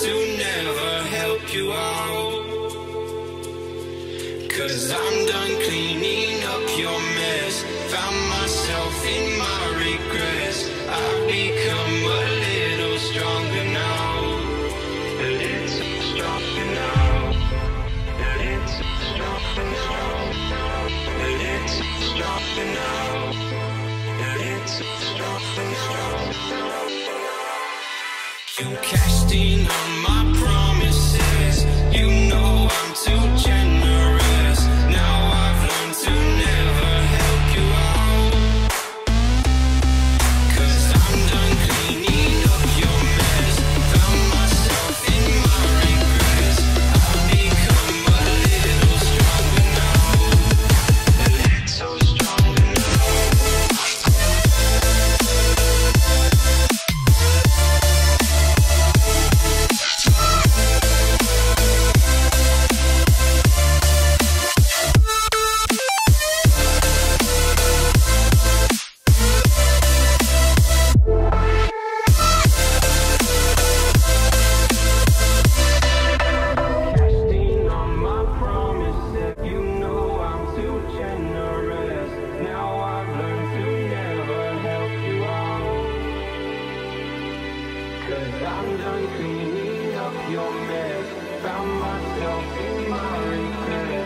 to never help you out. Cause I'm done cleaning up your mess. Found myself in my regrets. I've become a little stronger now. A little stronger now. A little stronger now. A little stronger now. A little stronger now. You cash. good. I'm done cleaning up your mess. Found myself in my regret.